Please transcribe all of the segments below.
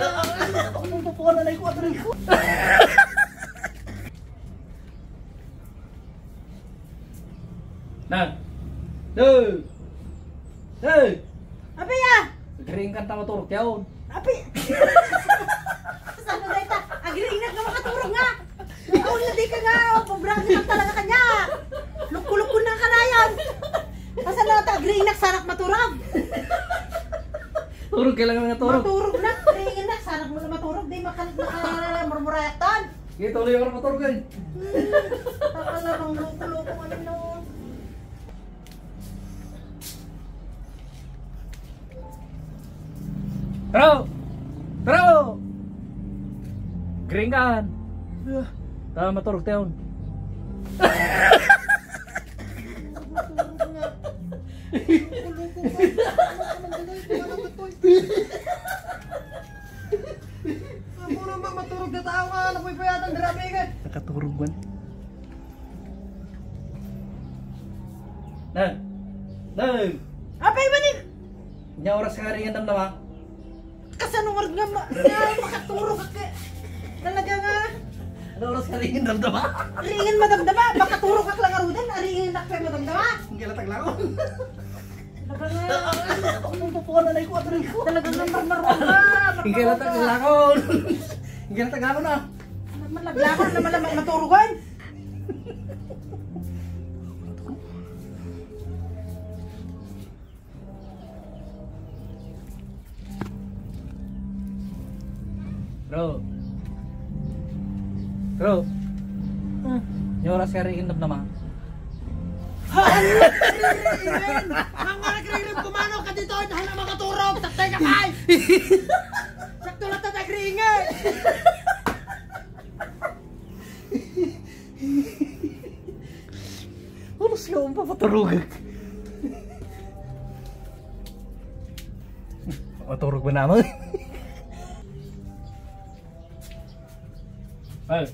Ako mong na ko, ato ko. Nang. Hey. Hey. Abi ya! Garing kan tama turok yaon. Abi! Saan na ita? Agri-ingat nga makaturong nga! Ikaw na di ka nga! Pabrang ka talaga kanya! Lukuluk ko na ka na! Asa na ita? Agri-ingat sarak maturag! Turok kailangan nga turok. Maturog na! Agri-ingat sarak mo na maturog! Di makalit na murmurayatan! Kita ulit orang motor kan. Takala bang luko-luko ano nun? Taro. Taro. Garing kan. Tama maturok taon. Amo na ba maturog na tao nga! Napoy pa yata ang grabe ka! Nakaturog man. Nang. Nang. Apay manin! Nya oras ka rin ang nama. Kasanungod nga ma makaturog ka Talaga nga! Ano oras ka rin ang nama? Ringin madamdama! Makaturog ka lang arudan! Ringin na kayo madamdama! Ang gilatag lang ako. Talaga nga! Mong pupuan na ko, ato ko. Talaga nga marmarong ka! Ang gilatag lang ako. Ang gilatag ako na. Malaglakan na malamang maturugan! Bro. Bro. Nya oras ka rin ang nama. Ang nga nagririm kumano ka dito! Dahil na makaturog! Taktay ka kay! Oras ka ang papaturog. Maturog ba naman? Hey.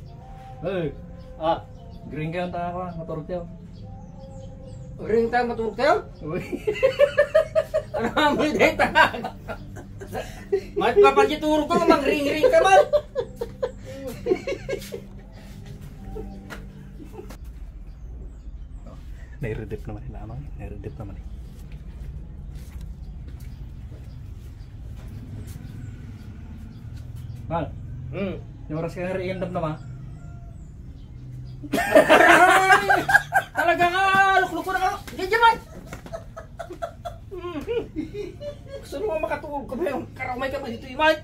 Hey. Ah, green ka yung taka ko, maturog tayo. Ring tayo maturog tayo? Uy. Ano mo yung data? Mat papagiturog ka, mag-ring-ring ka man. Nairedip naman ni lamang. Nairedip naman eh. Mal, Hmm. yung oras ka nga rin ang nama. Talaga nga, lukluko na ka. Diyan man. Hmm. Gusto mo makatulog ka ba yung karamay ka pa dito, Iman?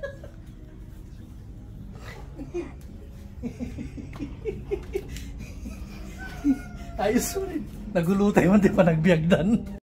Ayos mo rin. Nagulutay man di pa nagbiagdan.